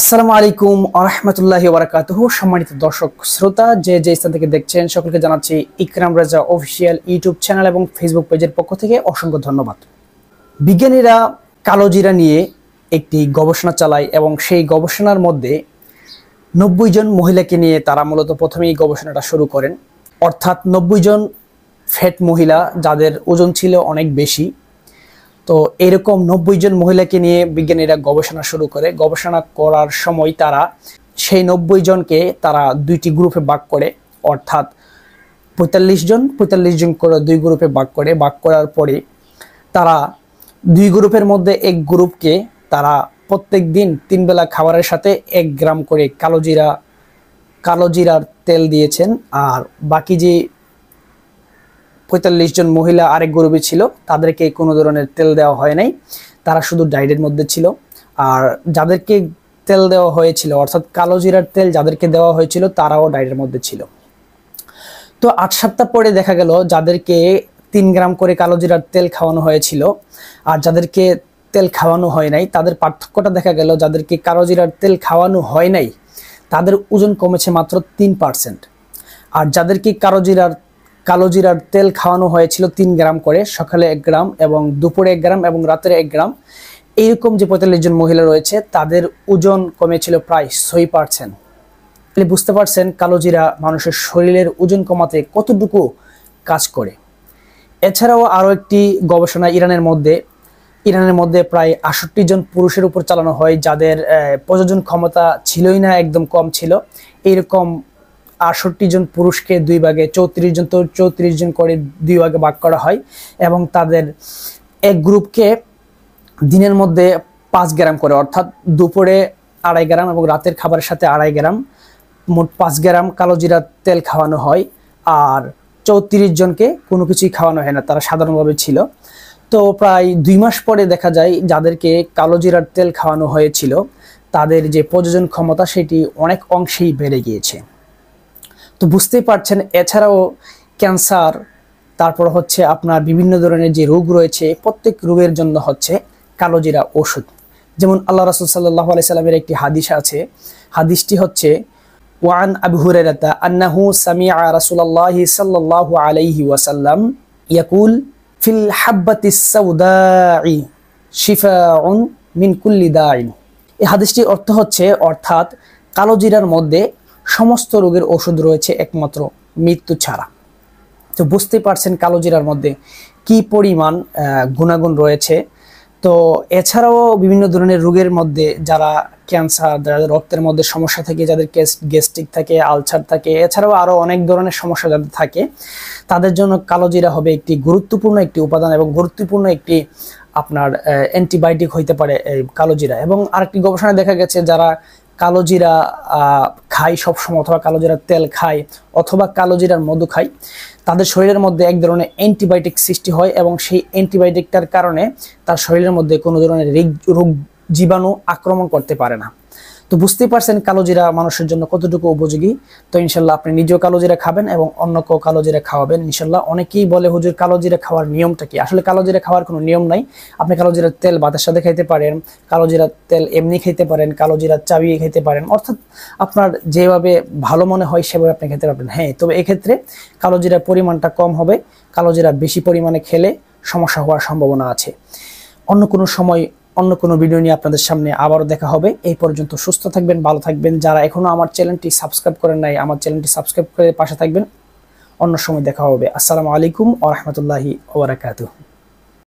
আসসালামু আলাইকুম আরহামতুল্লাহি ওবরাকাতুহ সম্মানিত দর্শক, শ্রোতা, যে যে স্থান থেকে দেখছেন, সকলকে জানাচ্ছি Ikram Raja official YouTube channel এবং ফেসবুক পেজের পক্ষ থেকে অসংখ্য ধন্যবাদ। বিজ্ঞানীরা কালোজিরা নিয়ে একটি গবেষণা চালায় এবং সেই গবেষণার মধ্যে নব্বই জন মহিলাকে নিয়ে তারা মূলত প্রথমেই গবেষণাটা শুরু করেন। অর্থাৎ নব্বই জন ফ্যাট মহিলা, যাদের ওজন ছিল অনেক বেশি তো এরকম নব্বই জন মহিলাকে নিয়ে বিজ্ঞানীরা গবেষণা শুরু করে। গবেষণা করার সময় তারা সেই নব্বই জনকে তারা দুইটি গ্রুপে ভাগ করে, অর্থাৎ পঁয়তাল্লিশ জন পঁয়তাল্লিশ জন করে দুই গ্রুপে ভাগ করে। ভাগ করার পরে তারা দুই গ্রুপের মধ্যে এক গ্রুপকে তারা প্রত্যেক দিন তিনবেলা খাবারের সাথে এক গ্রাম করে কালো জিরা কালো জিরার তেল দিয়েছেন। আর বাকি যে পঁয়তাল্লিশ জন মহিলা আরেক গ্রুপে ছিল, তাদেরকে কোনো ধরনের তেল দেওয়া হয় নাই। তারা শুধু ডায়েটের মধ্যে ছিল। আর যাদেরকে তেল দেওয়া হয়েছিল, অর্থাৎ কালো জিরার তেল যাদেরকে দেওয়া হয়েছিল, তারাও ডায়েটের মধ্যে ছিল। তো আট সপ্তাহ পরে দেখা গেল, যাদেরকে তিন গ্রাম করে কালো জিরার তেল খাওয়ানো হয়েছিল, আর যাদেরকে তেল খাওয়ানো হয় নাই, তাদের পার্থক্যটা দেখা গেল, যাদেরকে কালো জিরার তেল খাওয়ানো হয় নাই, তাদের ওজন কমেছে মাত্র তিন পার্সেন্ট। আর যাদেরকে কালো জিরার কালো জিরার তেল খাওয়ানো হয়েছিল তিন গ্রাম করে, সকালে এক গ্রাম এবং দুপুরে এক গ্রাম এবং রাতের এক গ্রাম। এইরকম যে পঁয়তাল্লিশ জন মহিলা রয়েছে, তাদের ওজন কমেছিল প্রায় ছয় পার্সেন্ট তাহলে বুঝতে পারছেন কালো জিরা মানুষের শরীরের ওজন কমাতে কতটুকু কাজ করে। এছাড়াও আরও একটি গবেষণা ইরানের মধ্যে ইরানের মধ্যে প্রায় আষট্টি জন পুরুষের উপর চালানো হয়, যাদের প্রযোজন ক্ষমতা ছিলই না, একদম কম ছিল। এইরকম আটষট্টি জন পুরুষকে দুই ভাগে চৌত্রিশ জন, তো চৌত্রিশ জন করে দুই ভাগে ভাগ করা হয় এবং তাদের এক গ্রুপকে দিনের মধ্যে পাঁচ গ্রাম করে, অর্থাৎ দুপুরে আড়াই গ্রাম এবং রাতের খাবারের সাথে আড়াই গ্রাম। মোট পাঁচ গ্রাম কালো জিরার তেল খাওয়ানো হয় আর চৌত্রিশ জনকে কোনো কিছুই খাওয়ানো হয় না, তারা সাধারণভাবে ছিল। তো প্রায় দুই মাস পরে দেখা যায় যাদেরকে কালো জিরার তেল খাওয়ানো হয়েছিল, তাদের যে প্রযোজন ক্ষমতা সেটি অনেক অংশেই বেড়ে গিয়েছে। তো বুঝতেই পারছেন, এছাড়াও ক্যান্সার, তারপর হচ্ছে আপনার বিভিন্ন ধরনের যে রোগ রয়েছে, প্রত্যেক রোগের জন্য হচ্ছে কালোজিরা ওষুধ। যেমন আল্লাহ রাসুল সাল্লাহ আলাই সাল্লামের একটি হাদিস আছে। হাদিসটি হচ্ছে, ওয়ান আবু হুরাইরাতা আন্নাহু সামিআ রাসূলুল্লাহ সাল্লাল্লাহু আলাইহি ওয়াসাল্লাম ইয়াকুল, ফিল হাব্বাতিস সাউদাই শিফাউন মিন কুল্লি এই হাদিসটির অর্থ হচ্ছে, অর্থাৎ কালোজিরার মধ্যে সমস্ত রোগের ওষুধ রয়েছে একমাত্র মৃত্যু ছাড়া। তো বুঝতে পারছেন কালো জিরার মধ্যে কি পরিমাণ গুণাগুণ রয়েছে। তো এছাড়াও বিভিন্ন ধরনের রোগের মধ্যে যারা ক্যান্সার যাদের রক্তের মধ্যে সমস্যা থাকে, যাদের গ্যাস্ট্রিক থাকে আলসার থাকে, এছাড়াও আরও অনেক ধরনের সমস্যা যাদের থাকে, তাদের জন্য কালো জিরা হবে একটি গুরুত্বপূর্ণ একটি উপাদান এবং গুরুত্বপূর্ণ একটি আপনার অ্যান্টিবায়োটিক হইতে পারে এই কালো জিরা। এবং আরেকটি গবেষণায় দেখা গেছে যারা কালো জিরা খাই সবসময়, অথবা কালো জিরার তেল খায় অথবা কালোজিরার মধু খায় তাদের শরীরের মধ্যে এক ধরনের অ্যান্টিবায়োটিক সৃষ্টি হয় এবং সেই অ্যান্টিবায়োটিকটার কারণে তার শরীরের মধ্যে কোনো ধরনের রোগ জীবাণু আক্রমণ করতে পারে না। তো বুঝতেই পারছেন কালো জিরা মানুষের জন্য কতটুকু উপযোগী। তো ইনশাল্লাহ আপনি নিজেও কালো জিরা খাবেন এবং অন্য কেউ কালো জিরা খাওয়াবেন। ইনশাল্লাহ অনেকেই বলে, হুজুর কালো জিরা খাওয়ার নিয়মটা কি? আসলে কালো জিরা খাওয়ার কোনো নিয়ম নাই। আপনি কালো জিরার তেল ভাতের সাথে খাইতে পারেন কালো জিরার তেল এমনি খেতে পারেন কালো জিরার চাবিয়ে খেতে পারেন। অর্থাৎ আপনার যেভাবে ভালো মনে হয়, সেভাবে আপনি খেতে পারবেন। হ্যাঁ তবে এক্ষেত্রে কালো জিরার পরিমাণটা কম হবে। কালো জিরা বেশি পরিমাণে খেলে সমস্যা হওয়ার সম্ভাবনা আছে। অন্য কোনো সময় অন্য কোনো ভিডিও নিয়ে আপনাদের সামনে আবারও দেখা হবে। এই পর্যন্ত সুস্থ থাকবেন, ভালো থাকবেন। যারা এখনও আমার চ্যানেলটি সাবস্ক্রাইব করেন নাই, আমার চ্যানেলটি সাবস্ক্রাইব করে পাশে থাকবেন। অন্য সময় দেখা হবে। আসসালামু আলাইকুম ও রহমতুল্লাহি ওবরাকাতুহ